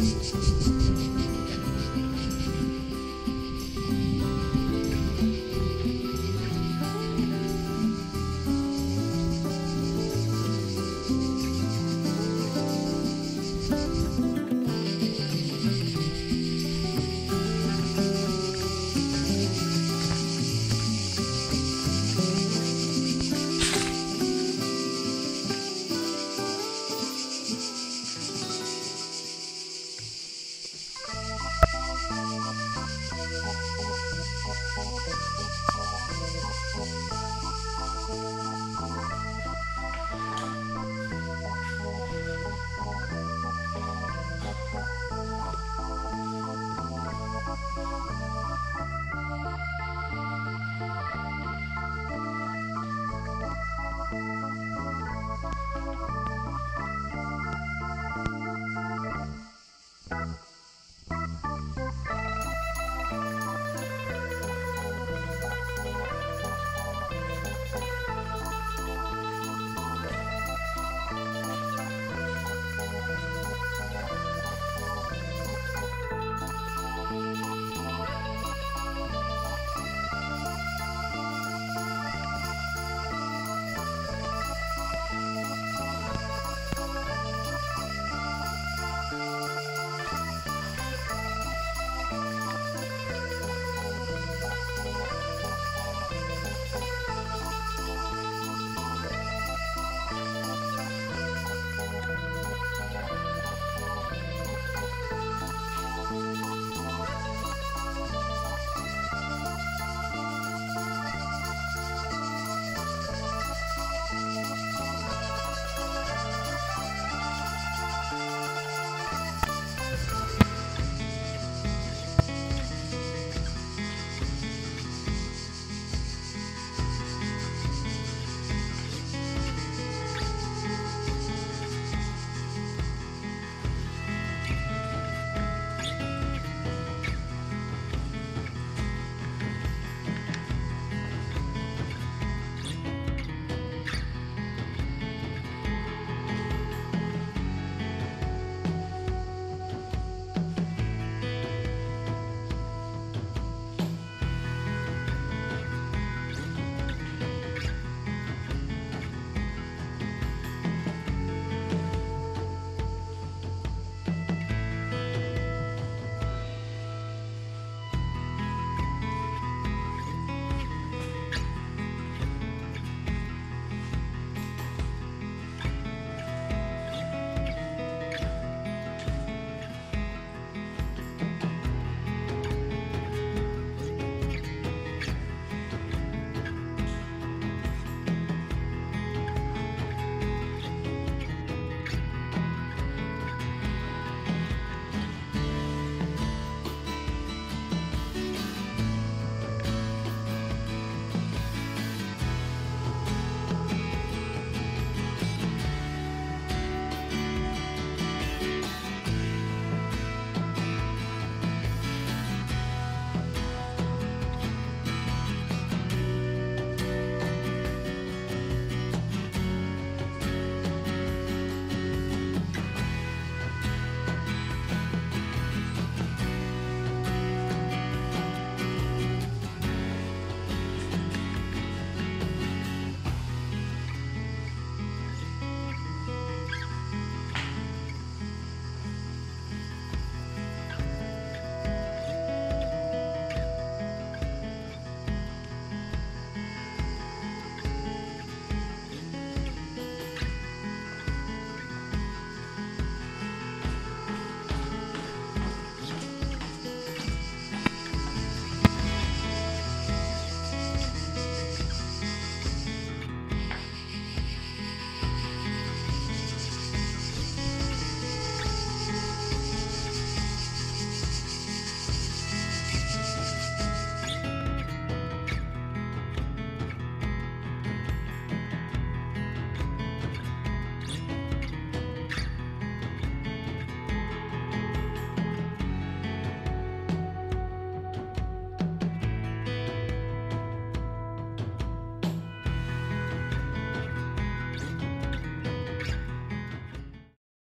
Jesus.